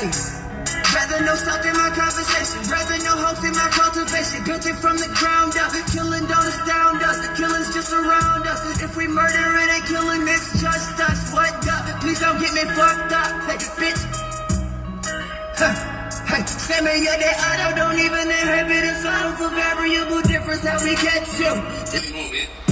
Rather no salt in my conversation. Rather no hoax in my cultivation. Built it from the ground up. Killing don't astound us. Killing's just around us. If we murder it ain't killing, it's just us. What up? Please don't get me fucked up. Hey, bitch. Hey, say me yeah, that auto don't even inhibit it. For variable difference how we get to. Just move it.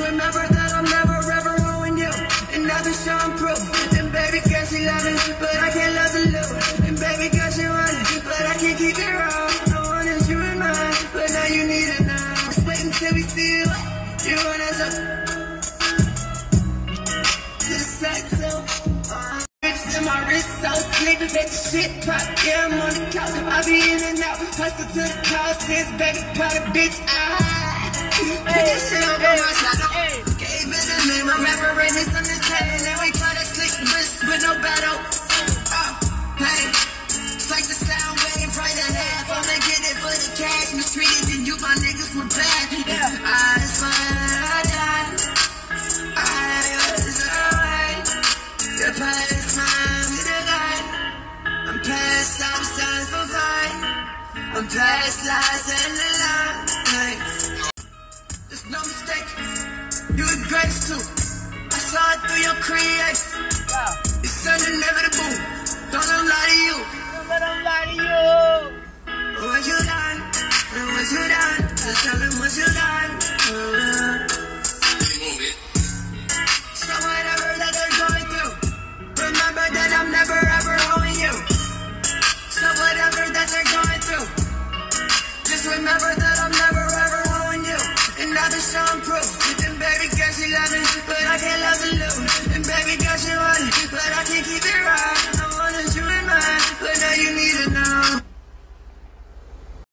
Remember that I'm never ever owing you. And I've been showing proof. And baby girl she love me, but I can't love the loop. And baby girl she it, but I can't keep it wrong. I wanted you in mine, but now you need it now. Just wait until we see you. You want us up to the sex so. Uh, my wrist so sleepy, make the shit pop. Yeah, I'm on the couch, I be in and out. Hustle to the couch, since baby powder, bitch. Ah, put that shit up on my side. Gave it a name, I'm rapper, and it's on the table. And we call that slick wrist with no battle. Oh, hey, it's like the sound wave right in half. I'ma get it for the cash, mistreated, then you my niggas were bad. Yeah, I swear I died. I was alright. Your past time with a guy. I'm past outside for fight. I'm past lies and the lie. You a grace too. I saw it through your creation.